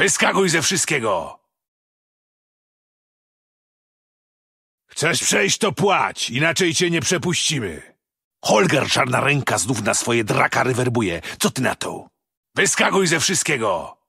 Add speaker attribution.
Speaker 1: Wyskakuj ze wszystkiego! Chcesz przejść, to płać, inaczej cię nie przepuścimy. Holger Czarna Ręka znów na swoje draka werbuje. Co ty na to? Wyskakuj ze wszystkiego!